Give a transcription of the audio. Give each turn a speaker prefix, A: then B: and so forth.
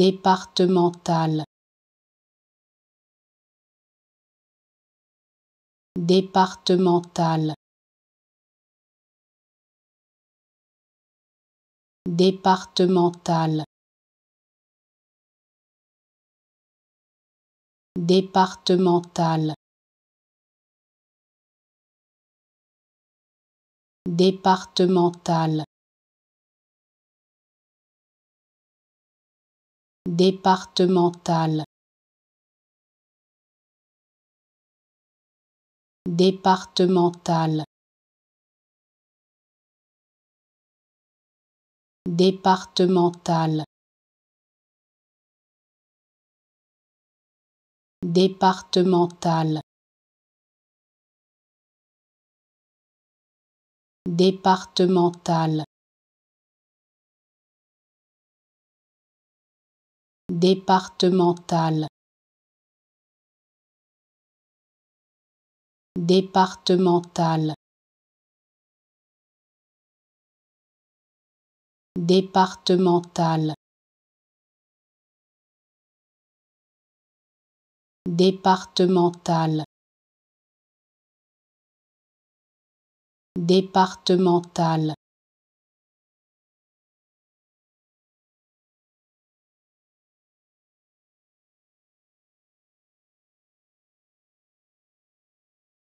A: départemental. Départemental. Départemental. Départemental. Départemental départemental. Départemental. Départemental. Départemental. Départemental départemental. Départemental. Départemental. Départemental. Départemental